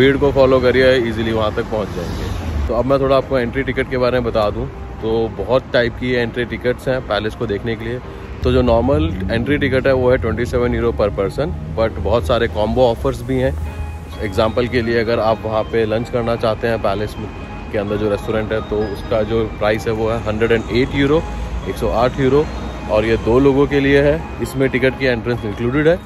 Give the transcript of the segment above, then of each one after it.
भीड़ को फॉलो करिए इजीली वहाँ तक पहुँच जाएँगे। तो अब मैं थोड़ा आपको एंट्री टिकट के बारे में बता दूँ। तो बहुत टाइप की एंट्री टिकट्स हैं पैलेस को देखने के लिए। तो जो नॉर्मल एंट्री टिकट है, वो है twenty seven euro per person but बहुत सारे कॉम्बो ऑफर्स भी हैं। एग्ज़ाम्पल के लिए अगर आप वहाँ पे लंच करना चाहते हैं पैलेस के अंदर जो रेस्टोरेंट है तो उसका जो प्राइस है वो है हंड्रेड एंड एट यूरो एक सौ आठ यूरो और ये दो लोगों के लिए है, इसमें टिकट की एंट्रेंस इंक्लूडेड है।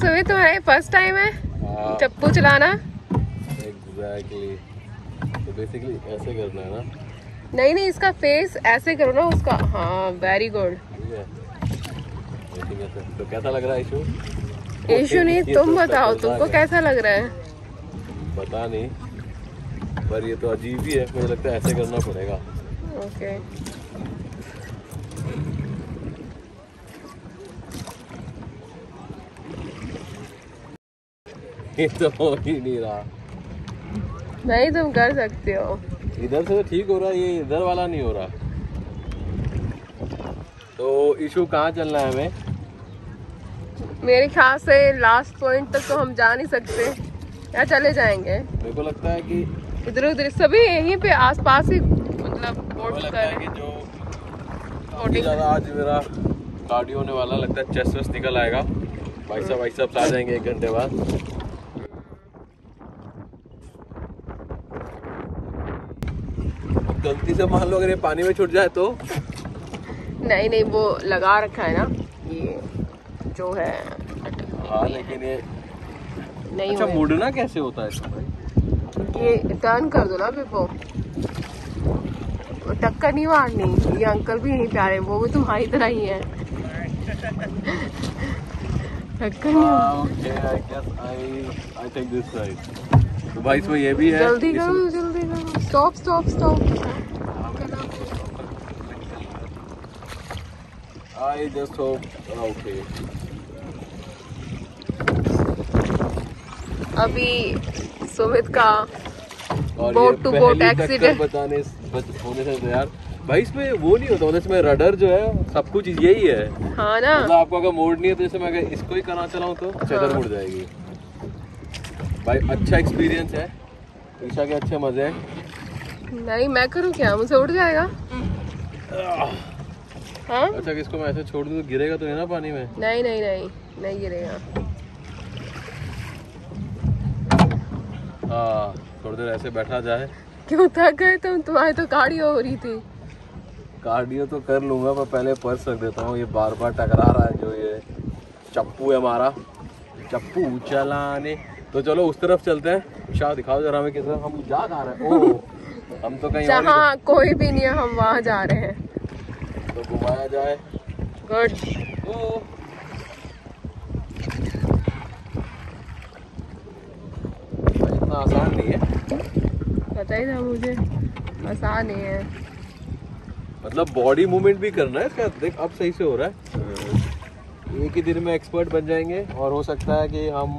तो ये तुम्हारे फ़र्स्ट टाइम है? चप्पू चलाना। तो बेसिकली ऐसे करना है ना? नहीं नहीं इसका फेस ऐसे करो ना उसका। हाँ वेरी गुड तो कैसा लग रहा है इशू इशू नहीं तुम तो बताओ तुमको कैसा लग रहा है? पता नहीं पर ये तो अजीब ही है। मुझे लगता है ऐसे करना पड़ेगा। ओके ये तो हो ही नहीं रहा। नहीं तुम कर सकते हो। इधर से तो ठीक हो रहा है ये इधर वाला नहीं हो रहा। तो इशू कहाँ चलना है हमें? मेरे ख्याल से लास्ट पॉइंट तक तो हम जा नहीं सकते। या चले जाएँगे। मेरे को लगता है कि इधर उधर सभी यहीं पे आसपास ही मतलब को बोट लगता है कर कि जो ज़्यादा आज मेरा कार्डियो होने वाला लगता है चेस्ट वेस्ट निकल आएगा। भाई साहब भाई साहब आ जाएँगे एक घंटे बाद। गलती से मान लो अगर ये पानी में छूट जाए तो? नहीं नहीं वो लगा रखा है ना ये जो है। हाँ लेकिन ये नहीं अच्छा। मुड़ना कैसे होता है भाई? ये टर्न कर दो ना पिपो टक्कर नहीं मारनी ये अंकल भी नहीं प्यारे वो भी तुम्हारी तरह ही है। टक्कर नहीं ओके आई आई आई तो भाई इसमें ये भी है जल्दी करो जल्दी करो stop stop stop I just hope okay. अभी सुमित का boat पहली टक्कर accident. बताने होने से यार भाई इसमें वो नहीं होता मतलब इसमें रडर जो है सब कुछ यही है हाँ ना मतलब आपको अगर मोड़ नहीं है तो जैसे मैं अगर इसको ही करना चलाऊं तो हाँ। मुड़ जाएगी भाई अच्छा एक्सपीरियंस है। ईशा के अच्छे मज़े हैं। नहीं मैं करूँ क्या? मुझे उठ जाएगा? हाँ? अच्छा कि इसको मैं ऐसे छोड़ दूँ? तो गिरेगा तो नहीं ना पानी में? नहीं नहीं नहीं नहीं गिरेगा। हाँ थोड़ी देर ऐसे बैठा जाए। क्यों थक गए तुम? तुम्हारी तो कार्डियो हो रही थी। कार्डियो तो कर लूँगा पर पहले पर्स रख देता हूँ। ये बार बार टकरा रहा है जो ये चप्पू है हमारा। चप्पू चलाने तो चलो उस तरफ़ चलते हैं। शाह दिखाओ जरा हमें किस हम जा कहाँ रहे हैं? ओह हम तो कहीं जहाँ कोई भी नहीं है हम वहाँ जा रहे हैं। तो घुमाया जाए। गुड इतना आसान नहीं है। पता ही था मुझे। आसान नहीं है। मतलब बॉडी मूवमेंट भी करना है इसका। देख अब सही से हो रहा है। एक ही दिन में एक्सपर्ट बन जाएँगे और हो सकता है कि हम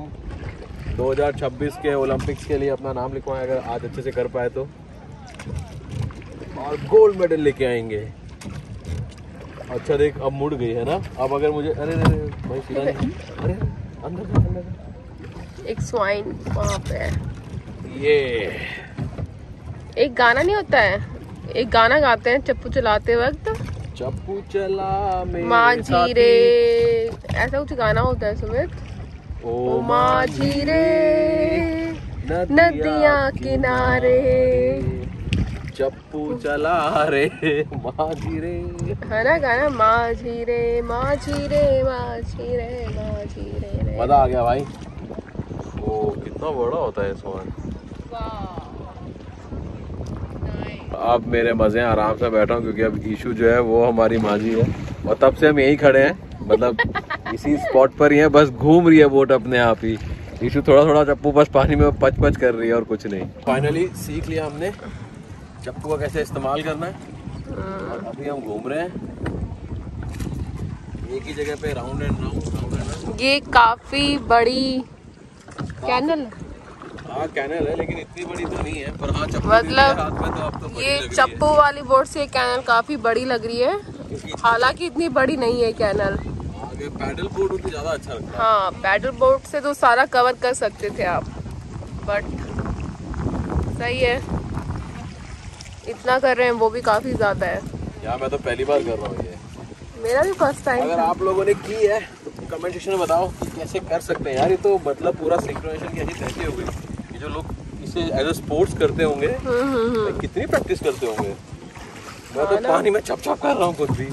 2026 के ओलंपिक्स के लिए अपना नाम लिखवाएँ अगर आज अच्छे से कर पाए तो। और गोल्ड मेडल लेके आएँगे। अच्छा देख अब मुड़ गई है ना? अब अगर मुझे अरे अरे भाई सीधा नहीं। अरे अंदर जा, अंदर एक स्वाइन वहाँ पे ये। एक गाना नहीं होता है? एक गाना गाते हैं चप्पू चलाते वक्त। चप्पू चला मेरे साथी। रे। ऐसा कुछ गाना होता है सुमित? ओ माझी रे नदियाँ किनारे चप्पू चला रे माझी रे है ना गाना? माझी रे माझी रे माझी रे। माझी रे मज़ा आ गया भाई। ओ कितना बड़ा होता है सामान। अब मेरे मज़े आराम से बैठा हूँ क्योंकि अब ईशू जो है वो हमारी माजी है। और तब से हम यही खड़े हैं मतलब इसी स्पॉट पर ही है बस घूम रही है बोट अपने आप ही। ईशू थोड़ा थोड़ा चप्पू बस पानी में पच पच कर रही है और कुछ नहीं। फाइनली सीख लिया हमने चप्पू का कैसे इस्तेमाल करना है। और अभी हम घूम रहे हैं। एक ही जगह पे round and round round and round ये काफ़ी बड़ी कैनल हाँ। कैनल है लेकिन इतनी बड़ी तो नहीं है पर हाँ चप्पू मतलब तो तो ये है। चप्पू वाली बोट से कैनल काफ़ी बड़ी लग रही है। हालाँकि इतनी बड़ी नहीं है कैनल पैडल बोर्ड होती ज़्यादा अच्छा लगता है। हाँ पैडल बोट से तो सारा कवर कर सकते थे आप। बट सही है। इतना कर रहे हैं वो भी काफ़ी ज़्यादा है। यहाँ मैं तो पहली बार कर रहा हूँ ये। मेरा भी फ़र्स्ट टाइम अगर आप लोगों ने की है तो कमेंट सेक्शन में बताओ कि कैसे कर सकते हैं। यार ये तो मतलब पूरा सिंक्रोनाइजेशन की ऐसी तैसी हो गई ये जो लोग इसे एज अ स्पोर्ट्स करते होंगे हम्म हम्म हम्म। कितनी प्रैक्टिस करते होंगे। मैं हाँ तो पानी में चप चप कर रहा हूँ कुछ भी।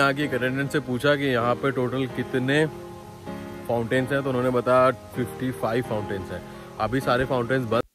यहाँ की एक अटेंडेंट से पूछा कि यहाँ पे टोटल कितने फाउंटेन्स हैं तो उन्होंने बताया 55 फाउंटेन्स हैं। अभी सारे फाउंटेन्स बंद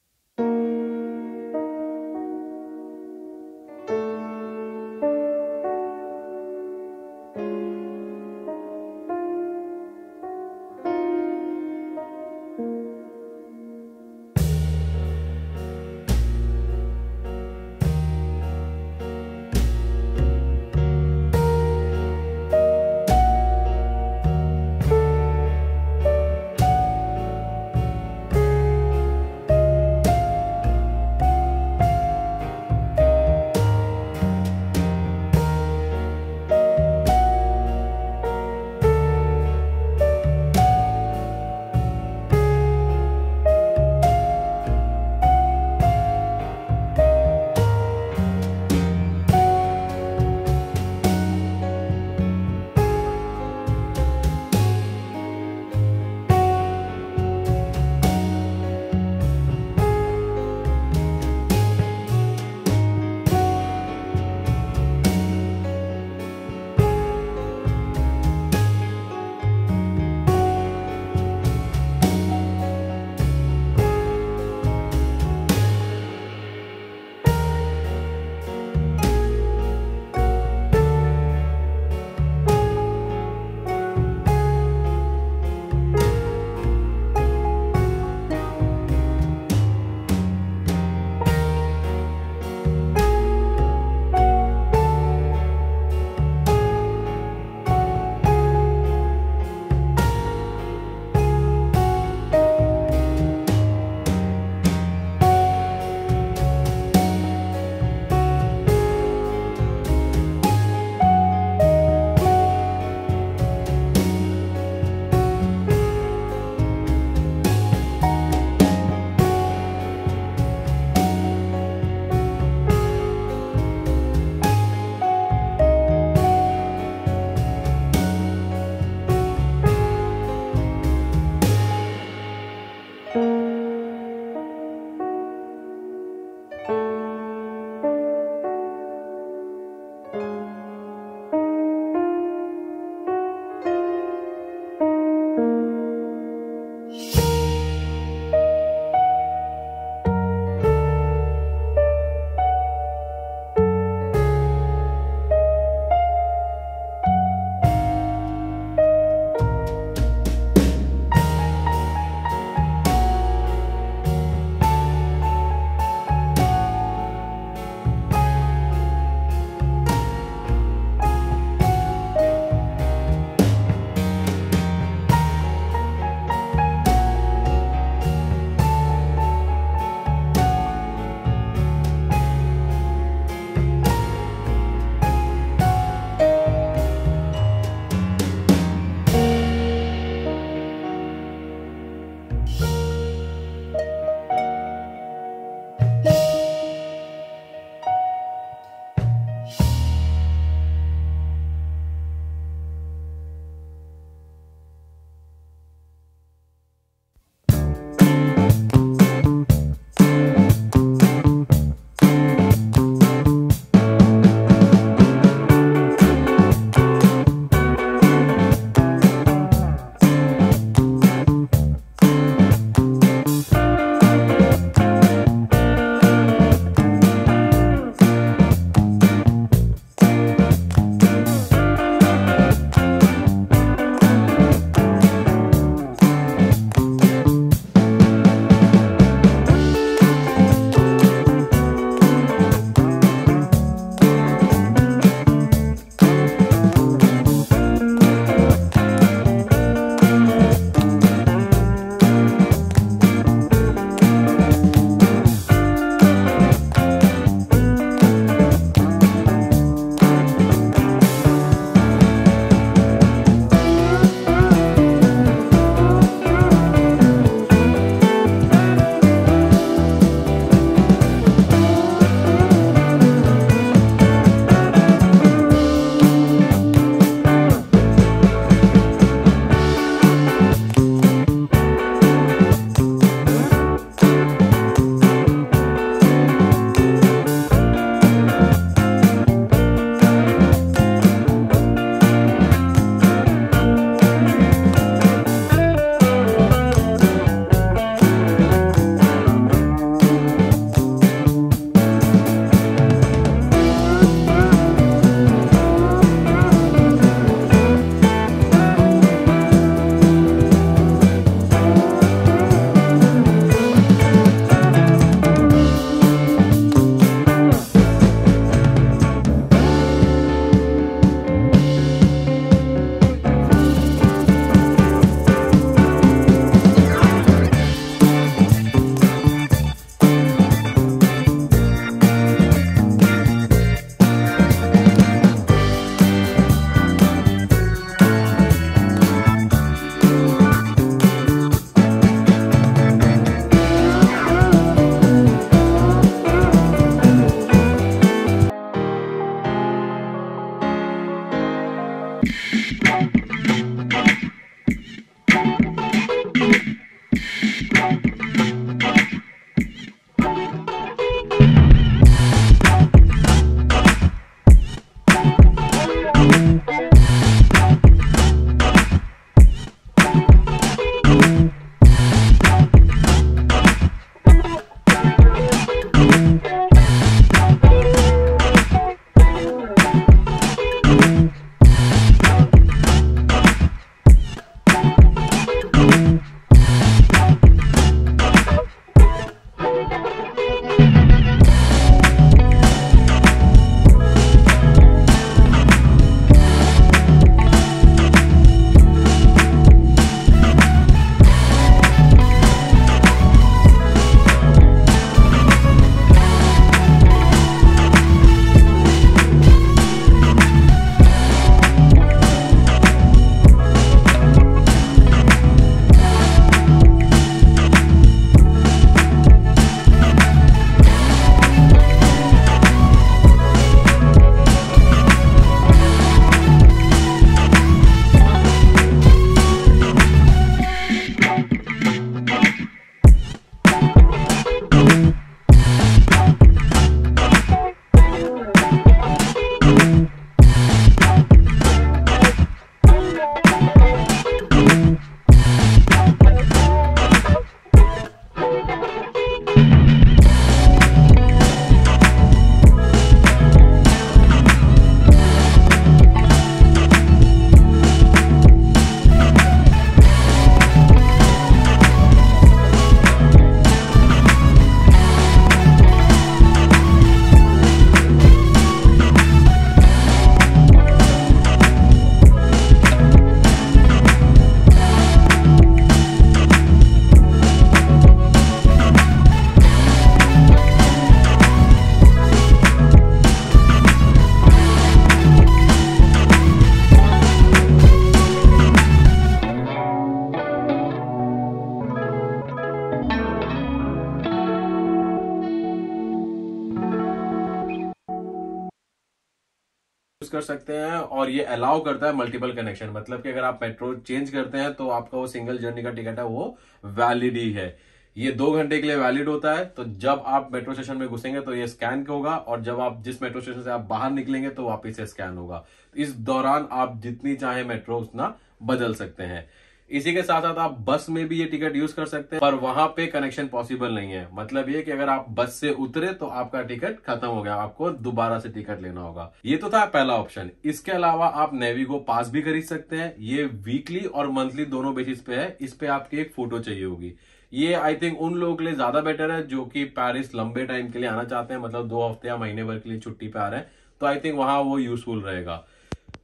सकते हैं और ये अलाउ करता है मल्टीपल कनेक्शन मतलब कि अगर आप पेट्रोल चेंज करते हैं तो आपका वो सिंगल जर्नी का टिकट है, वो वैलिड ही है। ये दो घंटे के लिए वैलिड होता है तो जब आप मेट्रो स्टेशन में घुसेंगे तो ये स्कैन होगा? और जब आप जिस मेट्रो स्टेशन से आप बाहर निकलेंगे तो वापिस से स्कैन होगा। इस दौरान आप जितनी चाहे मेट्रो उतना बदल सकते हैं। इसी के साथ साथ आप बस में भी ये टिकट यूज़ कर सकते हैं, पर वहाँ पे कनेक्शन पॉसिबल नहीं है। मतलब ये कि अगर आप बस से उतरे तो आपका टिकट खत्म हो गया, आपको दोबारा से टिकट लेना होगा। ये तो था पहला ऑप्शन। इसके अलावा आप नेविगो पास भी खरीद सकते हैं। ये वीकली और मंथली दोनों बेसिस पे है। इस पे आपकी एक फ़ोटो चाहिए होगी। ये आई थिंक उन लोगों के लिए ज़्यादा बेटर है जो कि पेरिस लंबे टाइम के लिए आना चाहते हैं। मतलब दो हफ़्ते या महीने भर के लिए छुट्टी पे आ रहे हैं। तो आई थिंक वहाँ वो यूजफुल रहेगा।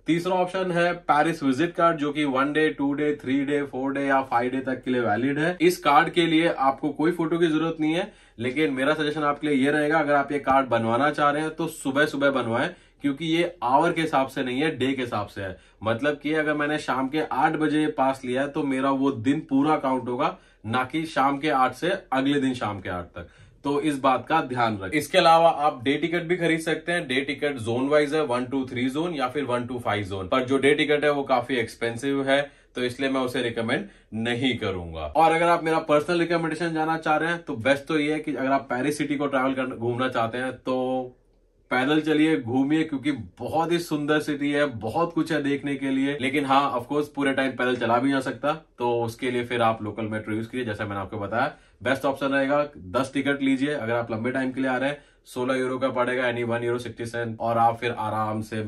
तीसरा ऑप्शन है पेरिस विज़िट कार्ड जो कि one day two day three day four day या फाइव डे तक के लिए वैलिड है। इस कार्ड के लिए आपको कोई फ़ोटो की ज़रूरत नहीं है, लेकिन मेरा सजेशन आपके लिए ये रहेगा, अगर आप ये कार्ड बनवाना चाह रहे हैं तो सुबह सुबह बनवाएँ, क्योंकि ये आवर के हिसाब से नहीं है डे के हिसाब से है। मतलब कि अगर मैंने शाम के आठ बजे पास लिया है तो मेरा वो दिन पूरा काउंट होगा, ना कि शाम के आठ से अगले दिन शाम के आठ तक। तो इस बात का ध्यान रखें। इसके अलावा आप डे टिकट भी खरीद सकते हैं। डे टिकट जोन वाइज है, वन टू थ्री जोन या फिर वन टू फाइव जोन। पर जो डे टिकट है, वो काफ़ी एक्सपेंसिव है तो इसलिए मैं उसे रिकमेंड नहीं करूँगा। और अगर आप मेरा पर्सनल रिकमेंडेशन जाना चाह रहे हैं तो बेस्ट तो ये है कि अगर आप पेरिस सिटी को ट्रैवल घूमना चाहते हैं तो पैदल चलिए, घूमिए, क्योंकि बहुत ही सुंदर सिटी है, बहुत कुछ है देखने के लिए। लेकिन हाँ ऑफकोर्स पूरे टाइम पैदल चला भी जा सकता तो उसके लिए फिर आप लोकल मेट्रो यूज़ कीजिए, जैसा मैंने आपको बताया। बेस्ट ऑप्शन रहेगा, दस टिकट लीजिए, अगर आप लंबे टाइम के लिए आ रहे हैं, सोलह यूरो का पड़ेगा यानी वन यूरो सिक्सटी सेंट और आप फिर आराम से,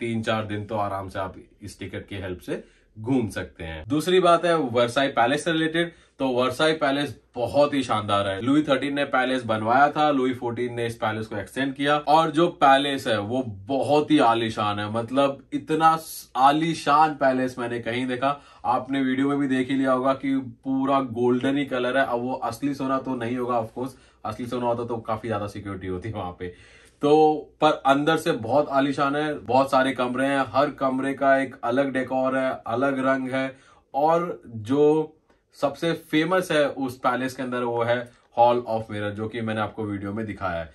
तीन चार दिन तो आराम से आप इस टिकट की हेल्प से घूम सकते हैं। दूसरी बात है वर्साई पैलेस से रिलेटेड तो वर्साई पैलेस बहुत ही शानदार है। लुई थर्टीन ने पैलेस बनवाया था, लुई फोर्टीन ने इस पैलेस को एक्सटेंड किया, और जो पैलेस है, वो बहुत ही आलीशान है। मतलब इतना आलीशान पैलेस मैंने कहीं देखा। आपने वीडियो में भी देख ही लिया होगा कि पूरा गोल्डन ही कलर है। अब वो असली सोना तो नहीं होगा ऑफकोर्स असली सोना होता तो काफ़ी ज़्यादा सिक्योरिटी होती है वहाँ पे। तो पर अंदर से बहुत आलिशान है, बहुत सारे कमरे हैं। हर कमरे का एक अलग डेकोर है, अलग रंग है, और जो सबसे फ़ेमस है उस पैलेस के अंदर, वो है हॉल ऑफ़ मिरर जो कि मैंने आपको वीडियो में दिखाया है।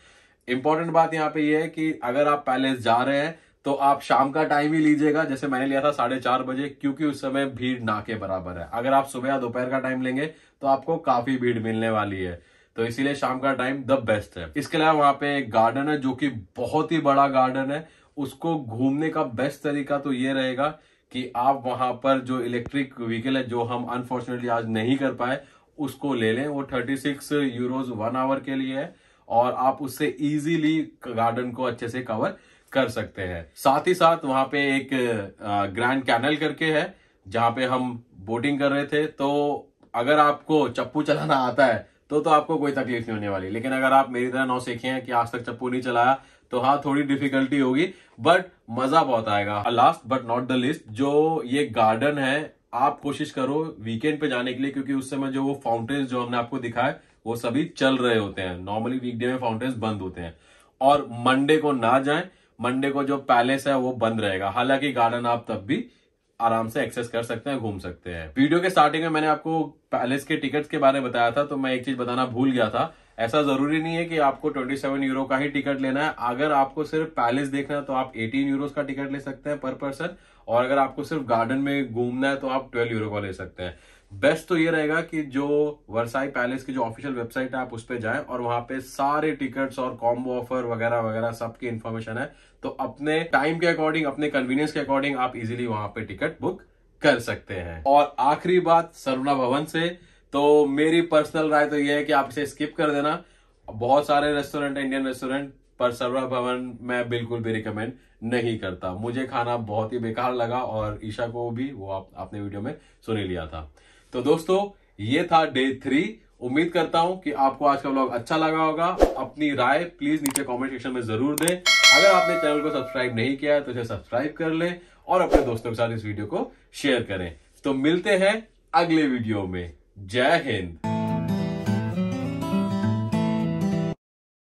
इंपॉर्टेंट बात यहाँ पे ये है कि अगर आप पैलेस जा रहे हैं तो आप शाम का टाइम ही लीजिएगा, जैसे मैंने लिया था साढ़े चार बजे, क्योंकि उस समय भीड़ ना के बराबर है। अगर आप सुबह या दोपहर का टाइम लेंगे तो आपको काफ़ी भीड़ मिलने वाली है। तो इसीलिए शाम का टाइम द बेस्ट है। इसके अलावा वहाँ पे एक गार्डन है, जो कि बहुत ही बड़ा गार्डन है। उसको घूमने का बेस्ट तरीका तो ये रहेगा कि आप वहाँ पर जो इलेक्ट्रिक व्हीकल है, जो हम अनफॉर्चुनेटली आज नहीं कर पाए, उसको ले लें। वो thirty six euros one hour के लिए है और आप उससे इजीली गार्डन को अच्छे से कवर कर सकते हैं। साथ ही साथ वहाँ पे एक ग्रैंड कैनल करके है, जहाँ पे हम बोटिंग कर रहे थे। तो अगर आपको चप्पू चलाना आता है तो तो आपको कोई तकलीफ़ नहीं होने वाली। लेकिन अगर आप मेरी तरह नौ सीखे हैं कि आज तक चप्पू नहीं चलाया तो हाँ थोड़ी डिफिकल्टी होगी। बट मज़ा बहुत आएगा। Last but not the least जो ये गार्डन है, आप कोशिश करो वीकेंड पे जाने के लिए, क्योंकि उस समय जो वो फाउंटेन्स जो हमने आपको दिखाए, वो सभी चल रहे होते हैं। नॉर्मली वीकडे में फाउंटेन्स बंद होते हैं। और मंडे को ना जाए मंडे को जो पैलेस है, वो बंद रहेगा। हालाँकि गार्डन आप तब भी आराम से एक्सेस कर सकते हैं, घूम सकते हैं। वीडियो के स्टार्टिंग में मैंने आपको पैलेस के टिकट्स के बारे में बताया था तो मैं एक चीज़ बताना भूल गया था। ऐसा ज़रूरी नहीं है कि आपको 27 यूरो का ही टिकट लेना है। अगर आपको सिर्फ़ पैलेस देखना है तो आप 18 यूरो का टिकट ले सकते हैं पर पर्सन और अगर आपको सिर्फ़ गार्डन में घूमना है तो आप 12 यूरो का ले सकते हैं। बेस्ट तो ये रहेगा कि जो वर्साई पैलेस की जो ऑफिशियल वेबसाइट है, आप उस पर जाए और वहाँ पे सारे टिकट्स और कॉम्बो ऑफ़र वगैरह वगैरह सबकी इन्फॉर्मेशन है। तो अपने टाइम के अकॉर्डिंग अपने कन्वीनियंस के अकॉर्डिंग आप इजिली वहाँ पे टिकट बुक कर सकते हैं। और आखिरी बात सरवना भवन से। तो मेरी पर्सनल राय तो यह है कि आप इसे स्किप कर देना। बहुत सारे रेस्टोरेंट इंडियन रेस्टोरेंट पर सरवना भवन मैं बिल्कुल भी रिकमेंड नहीं करता। मुझे खाना बहुत ही बेकार लगा और ईशा को भी वो आप, आपने वीडियो में सुन ही लिया था। तो दोस्तों ये था डे थ्री उम्मीद करता हूँ कि आपको आज का ब्लॉग अच्छा लगा होगा। अपनी राय प्लीज़ नीचे कमेंट सेक्शन में ज़रूर दें। अगर आपने चैनल को सब्सक्राइब नहीं किया है तो इसे सब्सक्राइब कर लें और अपने दोस्तों के साथ इस वीडियो को शेयर करें। तो मिलते हैं अगले वीडियो में। जय हिंद